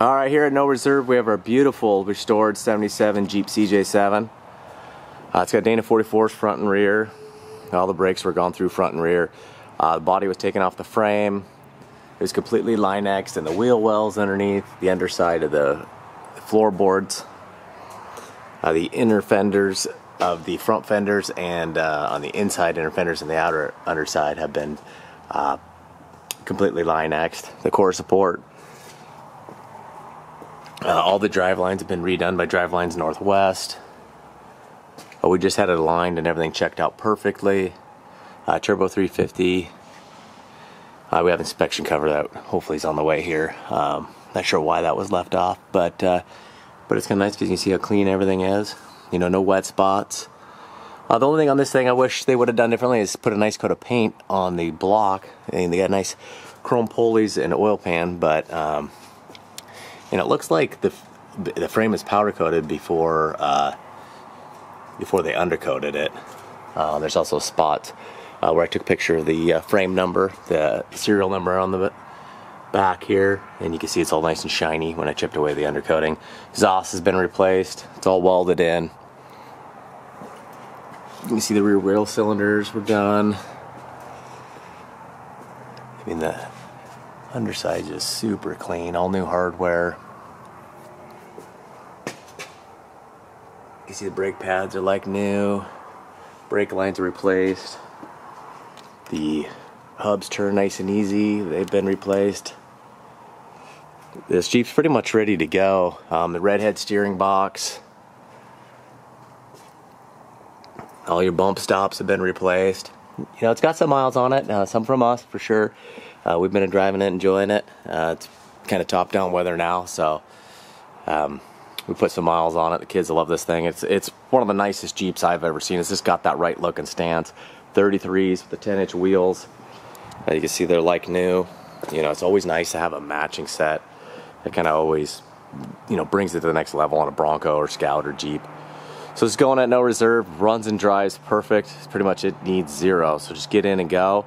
All right, here at No Reserve, we have our beautiful restored 77 Jeep CJ7. Uh, it's got Dana 44s front and rear. All the brakes were gone through front and rear. Uh, the body was taken off the frame. It was completely Line-Xed and the wheel wells underneath, the underside of the floorboards, uh, the inner fenders of the front fenders and uh, on the inside inner fenders and the outer underside have been uh, completely Line-Xed. The core support uh, all the drive lines have been redone by Drivelines Northwest. Uh, we just had it aligned and everything checked out perfectly. Uh, Turbo 350. Uh, we have inspection cover that hopefully is on the way here. Um, not sure why that was left off, but uh, but it's kind of nice because you can see how clean everything is. You know, no wet spots. Uh, the only thing on this thing I wish they would have done differently is put a nice coat of paint on the block. I And they got nice chrome pulleys and oil pan, but um, and it looks like the the frame is powder coated before uh, before they undercoated it. Uh, there's also spots uh, where I took a picture of the uh, frame number, the serial number on the back here, and you can see it's all nice and shiny when I chipped away the undercoating. Exhaust has been replaced; it's all welded in. You can see the rear wheel cylinders were done. I mean the Underside just super clean, all new hardware. You see the brake pads are like new. Brake lines are replaced. The hubs turn nice and easy. They've been replaced. This Jeep's pretty much ready to go. Um, the redhead steering box. All your bump stops have been replaced. You know, it's got some miles on it. Uh, some from us, for sure. Uh, we've been driving it, enjoying it. Uh, it's kind of top down weather now, so um, we put some miles on it. The kids love this thing. It's it's one of the nicest Jeeps I've ever seen. It's just got that right look and stance. 33s with the 10 inch wheels. Uh, you can see they're like new. You know, it's always nice to have a matching set. It kind of always, you know, brings it to the next level on a Bronco or Scout or Jeep. So it's going at no reserve, runs and drives perfect. Pretty much it needs zero. So just get in and go.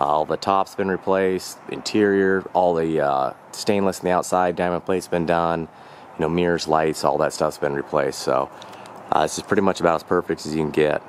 All the top's been replaced, interior, all the uh, stainless in the outside, diamond plate's been done, you know, mirrors, lights, all that stuff's been replaced. So uh, this is pretty much about as perfect as you can get.